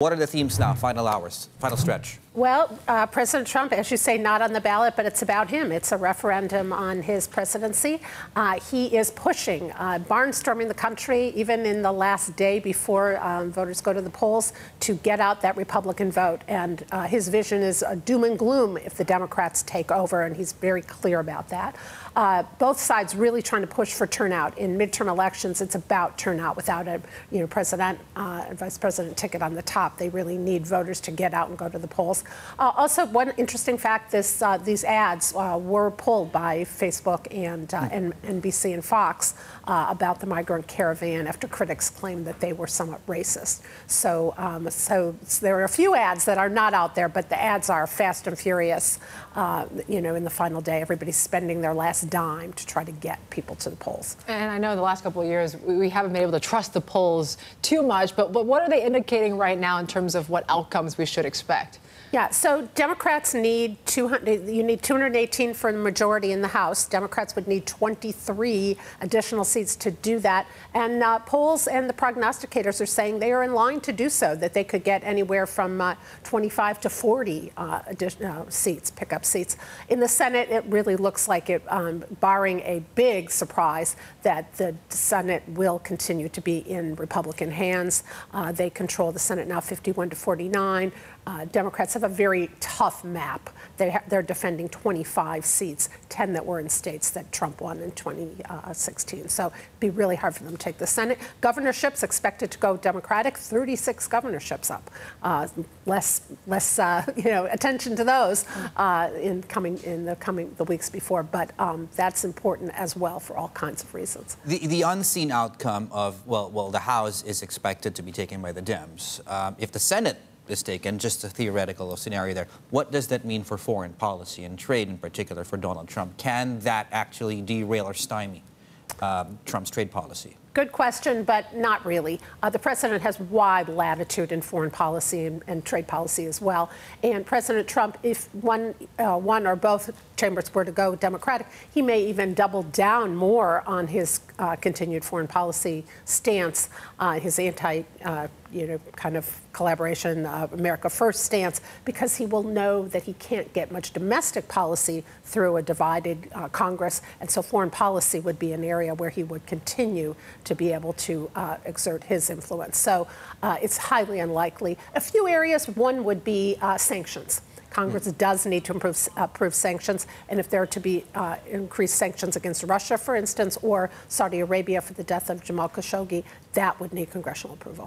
What are the themes now? Final hours, final stretch. Well, uh, President Trump, as you say, not on the ballot, but it's about him. It's a referendum on his presidency. Uh, he is pushing, uh, barnstorming the country, even in the last day before um, voters go to the polls, to get out that Republican vote. And uh, his vision is doom and gloom if the Democrats take over, and he's very clear about that. Uh, both sides really trying to push for turnout. In midterm elections, it's about turnout without a you know, president uh, vice president ticket on the top. They really need voters to get out and go to the polls. Uh, also, one interesting fact: this uh, these ads uh, were pulled by Facebook and, uh, and NBC and Fox uh, about the migrant caravan after critics claimed that they were somewhat racist. So, um, so, so, there are a few ads that are not out there, but the ads are fast and furious. Uh, you know, in the final day, everybody's spending their last dime to try to get people to the polls. And I know the last couple of years we haven't been able to trust the polls too much, but, but what are they indicating right now in terms of what outcomes we should expect? Yeah, so Democrats need 200, you need 218 for the majority in the House. Democrats would need 23 additional seats to do that. And uh, polls and the prognosticators are saying they are in line to do so, that they could get anywhere from uh, 25 to 40 uh, additional uh, seats, pickup seats. In the Senate, it really looks like it, um, barring a big surprise, that the Senate will continue to be in Republican hands. Uh, they control the Senate now 51 to 49. Uh, Democrats have a very tough map. They they're defending 25 seats, 10 that were in states that Trump won in 2016. So it'd be really hard for them to take the Senate. Governorships expected to go Democratic, 36 governorships up. Uh, less, less, uh, you know, attention to those uh, in coming in the coming the weeks before. But um, that's important as well for all kinds of reasons. The the unseen outcome of well, well, the House is expected to be taken by the Dems. Um, if the Senate is taken, just a theoretical scenario there. What does that mean for foreign policy and trade in particular for Donald Trump? Can that actually derail or stymie um, Trump's trade policy? Good question, but not really. Uh, the president has wide latitude in foreign policy and, and, trade policy as well. And President Trump, if one, uh, one or both chambers were to go Democratic, he may even double down more on his uh, continued foreign policy stance, uh, his anti, uh, you know, kind of collaboration, uh, America First stance, because he will know that he can't get much domestic policy through a divided Congress. And so foreign policy would be an area where he would continue to be able to uh, exert his influence. So uh, it's highly unlikely. A few areas, one would be uh, sanctions. Congress does need to improve, approve sanctions, and if there are to be uh, increased sanctions against Russia, for instance, or Saudi Arabia for the death of Jamal Khashoggi, that would need congressional approval.